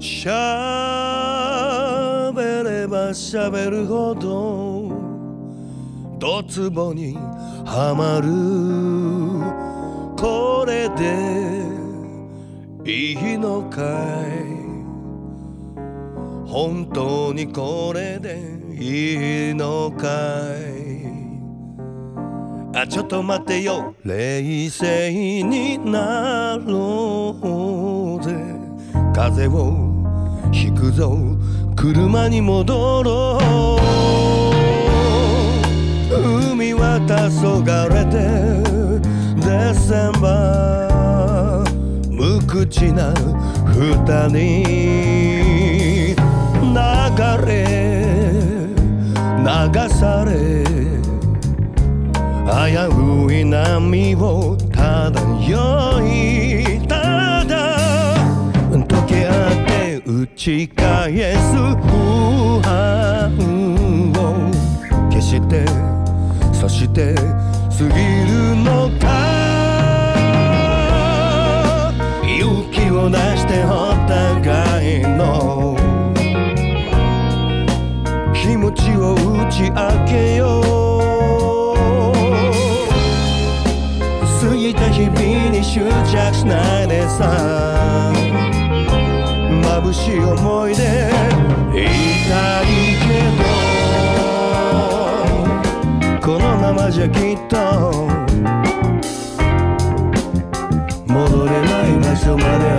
喋れば喋るほどドツボにはまるこれでいいのかい本当にこれでいいのかいあちょっと待ってよ冷静になろうぜ風を引くぞ。車に戻ろう。海は黄昏てデセンバー無口な二人。流れ。流され。危うい波を漂い。ち返す不安を消してそして過ぎるのか？勇気を出してお互いの。気持ちを打ち明けよう。過ぎた日々に執着しないでさ。い思い出言いたいけどこのままじゃきっと戻れない場所まで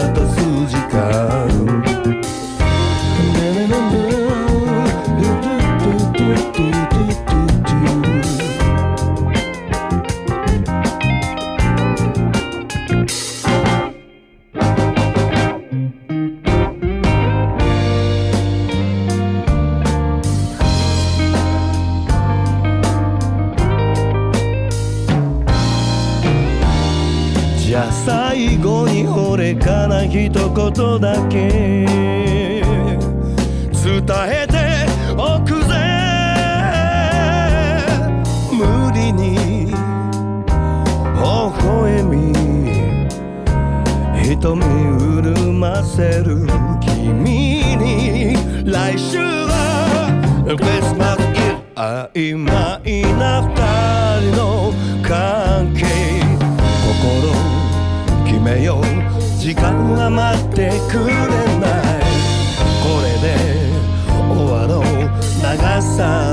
に俺から一言だけ。伝えておくぜ。無理に微笑み瞳潤ませる君に。来週はクリスマスイブ。曖昧な二人の関めよう。時間が待ってくれない。これで終わろう。長さ